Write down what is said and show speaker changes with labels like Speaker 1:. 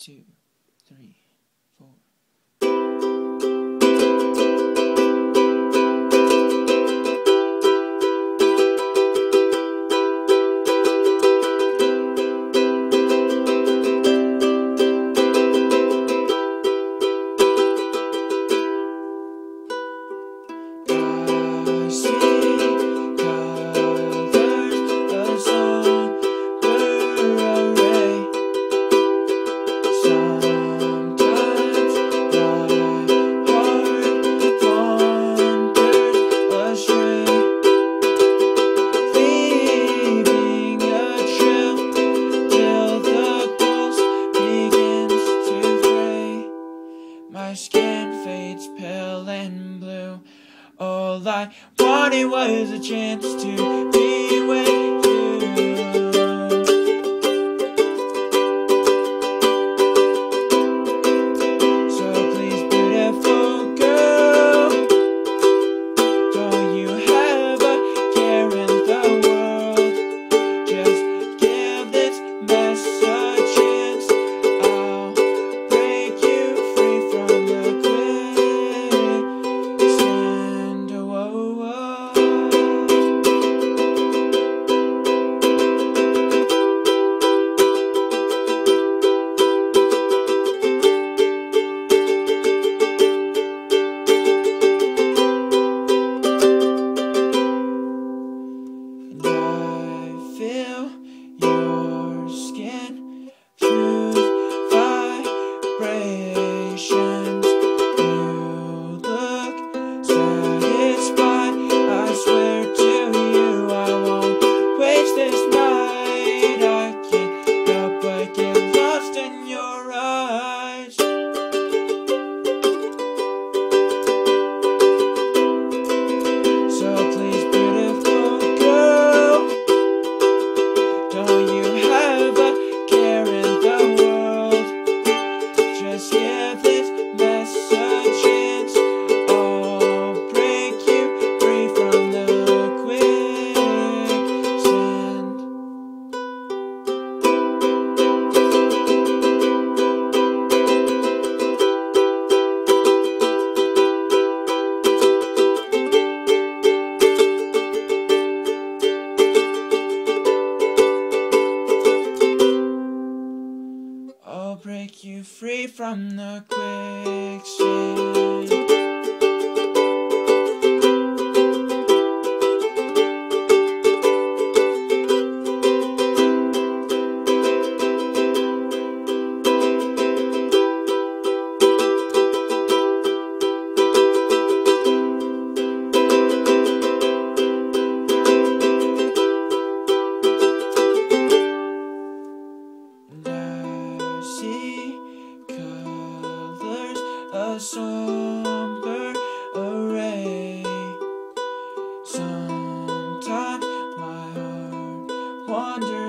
Speaker 1: two, three. my skin fades pale and blue. All I wanted was a chance to be with you free from the quicksand. somber array. Sometimes my heart wanders.